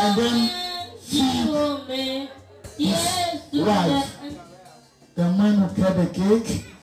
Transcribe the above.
and then feed his. The man who cut the cake.